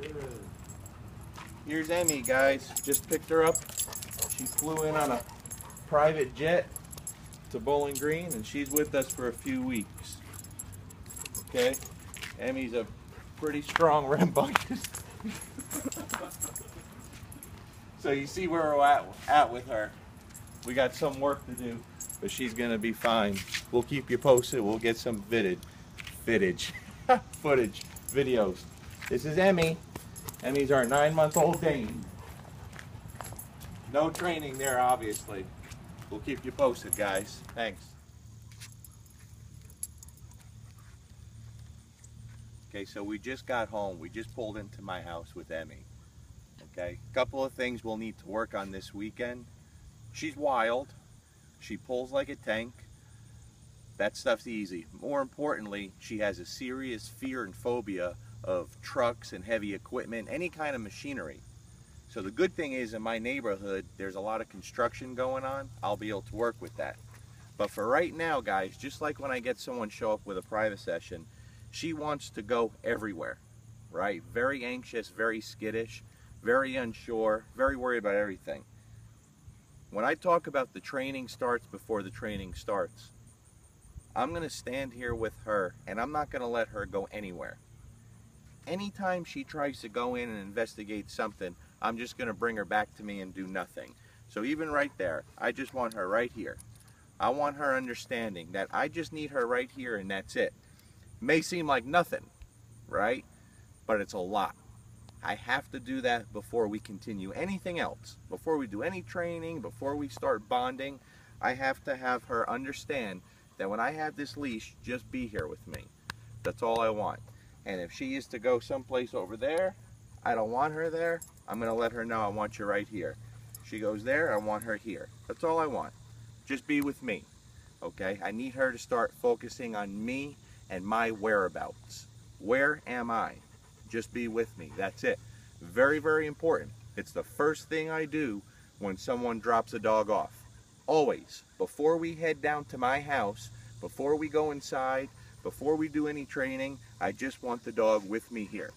Good. Here's Emmy, guys. Just picked her up. She flew in on a private jet to Bowling Green, and she's with us for a few weeks. Okay? Emmy's a pretty strong rambunctious. so you see where we're at, at with her. We got some work to do, but she's gonna be fine. We'll keep you posted. We'll get some footage, footage, videos. This is Emmy. Emmy's our nine-month-old Dane. No training there, obviously. We'll keep you posted, guys. Thanks. Okay, so we just got home. We just pulled into my house with Emmy. Okay, couple of things we'll need to work on this weekend. She's wild. She pulls like a tank. That stuff's easy. More importantly, she has a serious fear and phobia of trucks and heavy equipment, any kind of machinery. So the good thing is in my neighborhood, there's a lot of construction going on. I'll be able to work with that. But for right now, guys, just like when I get someone show up with a private session, she wants to go everywhere, right? Very anxious, very skittish, very unsure, very worried about everything. When I talk about the training starts before the training starts, I'm going to stand here with her and I'm not going to let her go anywhere. Anytime she tries to go in and investigate something, I'm just going to bring her back to me and do nothing. So even right there, I just want her right here. I want her understanding that I just need her right here and that's it. May seem like nothing, right? But it's a lot. I have to do that before we continue anything else. Before we do any training, before we start bonding, I have to have her understand that when I have this leash, just be here with me. That's all I want. And if she is to go someplace over there, I don't want her there, I'm going to let her know I want you right here. She goes there, I want her here. That's all I want. Just be with me. Okay? I need her to start focusing on me and my whereabouts. Where am I? Just be with me. That's it. Very, very important. It's the first thing I do when someone drops a dog off. Always. Before we head down to my house, before we go inside, before we do any training, I just want the dog with me here.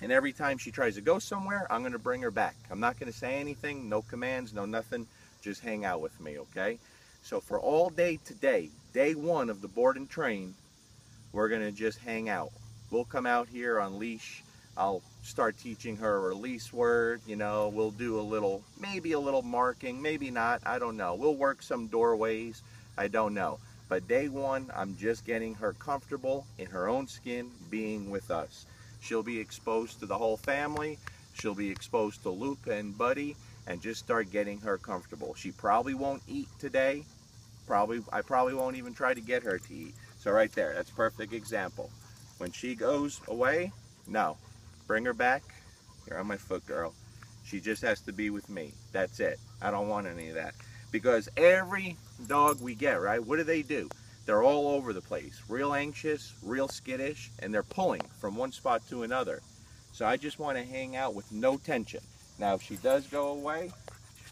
And every time she tries to go somewhere, I'm going to bring her back. I'm not going to say anything, no commands, no nothing. Just hang out with me, okay? So for all day today, day one of the board and train, we're going to just hang out. We'll come out here on leash. I'll start teaching her a release word. You know, we'll do a little, maybe a little marking, maybe not. I don't know. We'll work some doorways. I don't know. But day one, I'm just getting her comfortable in her own skin being with us. She'll be exposed to the whole family. She'll be exposed to Lupa and Buddy and just start getting her comfortable. She probably won't eat today. Probably, I probably won't even try to get her to eat. So right there, that's perfect example. When she goes away, no. Bring her back. You're on my foot, girl. She just has to be with me. That's it. I don't want any of that. Because every dog we get, right, what do they do? They're all over the place. Real anxious, real skittish, and they're pulling from one spot to another. So I just want to hang out with no tension. Now, if she does go away,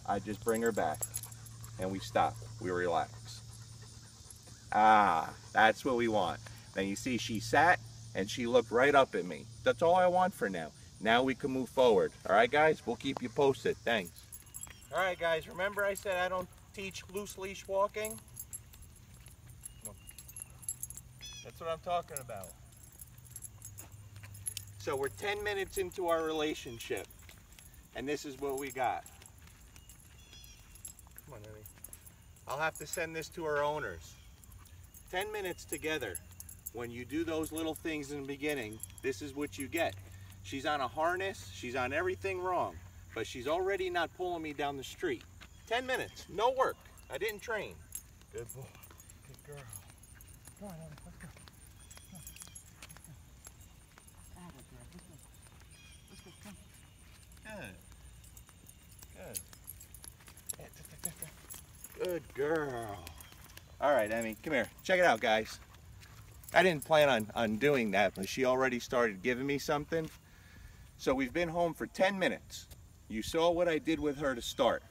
I just bring her back. And we stop. We relax. Ah, that's what we want. Now you see she sat and she looked right up at me. That's all I want for now. Now we can move forward. All right, guys? We'll keep you posted. Thanks. All right, guys. Remember I said I don't teach loose leash walking? That's what I'm talking about. So we're 10 minutes into our relationship. And this is what we got. Come on, Emmy. I'll have to send this to our owners. 10 minutes together. When you do those little things in the beginning, this is what you get. She's on a harness, she's on everything wrong, but she's already not pulling me down the street. 10 minutes, no work. I didn't train. Good boy, good girl. Come on, let's go. Good. Good. Good girl. All right, Emmy, come here. Check it out, guys. I didn't plan on, on doing that, but she already started giving me something. So we've been home for 10 minutes. You saw what I did with her to start.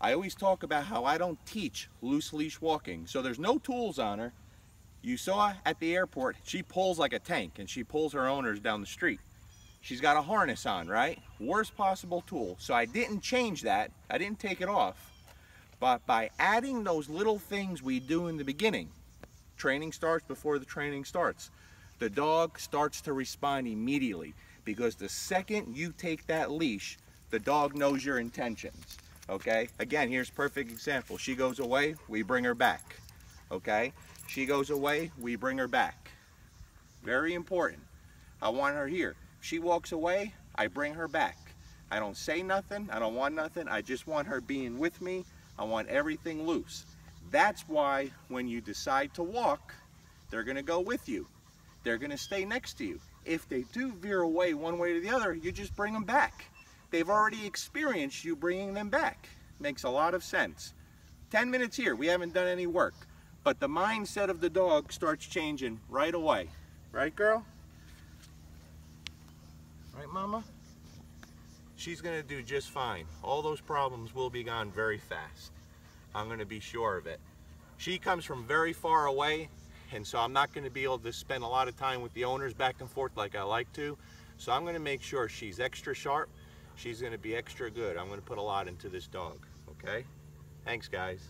I always talk about how I don't teach loose leash walking. So there's no tools on her. You saw at the airport, she pulls like a tank and she pulls her owners down the street. She's got a harness on, right? Worst possible tool. So I didn't change that. I didn't take it off. But by adding those little things we do in the beginning, training starts before the training starts, the dog starts to respond immediately because the second you take that leash, the dog knows your intentions. Okay? Again, here's perfect example. She goes away, we bring her back. Okay? She goes away, we bring her back. Very important. I want her here. She walks away, I bring her back. I don't say nothing, I don't want nothing, I just want her being with me. I want everything loose. That's why when you decide to walk, they're gonna go with you. They're gonna stay next to you. If they do veer away one way or the other, you just bring them back. They've already experienced you bringing them back. Makes a lot of sense. 10 minutes here, we haven't done any work. But the mindset of the dog starts changing right away. Right, girl? Right, mama? She's gonna do just fine. All those problems will be gone very fast. I'm gonna be sure of it. She comes from very far away, and so I'm not gonna be able to spend a lot of time with the owners back and forth like I like to. So I'm gonna make sure she's extra sharp. She's gonna be extra good. I'm gonna put a lot into this dog, okay? Thanks, guys.